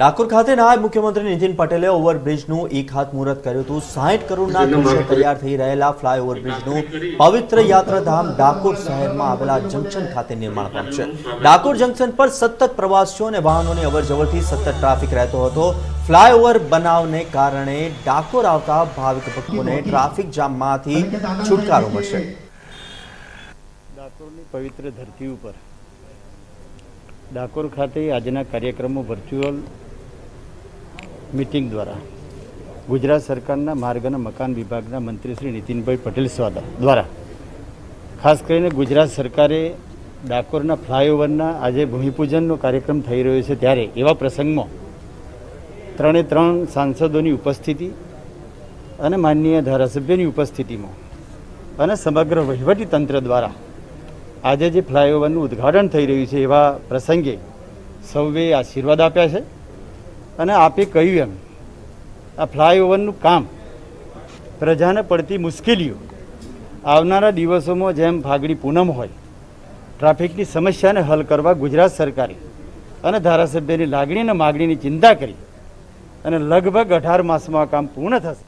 ડાકોર ખાતે નાયબ મુખ્યમંત્રી નીતિન પટેલે ઓવરબ્રિજનું એક ખાતમુહૂર્ત કર્યું હતું. સાહીઠ કરોડના ખર્ચે તૈયાર થઈ રહેલા ફ્લાય ઓવરબ્રિજનું પવિત્ર યાત્રાધામ ડાકોર શહેરમાં આવેલા જંકશન ખાતે નિર્માણ પામશે ડાકોર જંકશન પર સતત પ્રવાસીઓ અને વાહનોની અવરજવરથી સતત ટ્રાફિક રહેતો હતો. ફ્લાયઓવર બનાવને કારણે ડાકોર આવતા ભાવિક ભક્તોને ટ્રાફિક જામમાંથી છુટકારો મળશે. ડાકોરની પવિત્ર ધરતી ઉપર ડાકોર ખાતે આજના કાર્યક્રમો વર્ચ્યુઅલ મિટિંગ દ્વારા ગુજરાત સરકારના માર્ગ અને મકાન વિભાગના મંત્રી શ્રી નીતિનભાઈ પટેલ સ્વાદા દ્વારા. ખાસ કરીને ગુજરાત સરકારે ડાકોરના ફ્લાયઓવરના આજે ભૂમિપૂજનનો કાર્યક્રમ થઈ રહ્યો છે ત્યારે એવા પ્રસંગમાં ત્રણે ત્રણ સાંસદોની ઉપસ્થિતિ અને માનનીય ધારાસભ્યની ઉપસ્થિતિમાં અને સમગ્ર વહીવટી તંત્ર દ્વારા આજે જે ફ્લાયઓવરનું ઉદ્ઘાટન થઈ રહ્યું છે એવા પ્રસંગે સૌએ આશીર્વાદ આપ્યા છે. અને આપે કહ્યું એમ, આ ફ્લાયઓવરનું કામ પ્રજાને પડતી મુશ્કેલીઓ આવનારા દિવસોમાં જેમ ફાગડી પૂનમ હોય, ટ્રાફિકની સમસ્યાને હલ કરવા ગુજરાત સરકારે અને ધારાસભ્યની લાગણી અને માગણીની ચિંતા કરી અને લગભગ અઢાર માસમાં આ કામ પૂર્ણ થશે.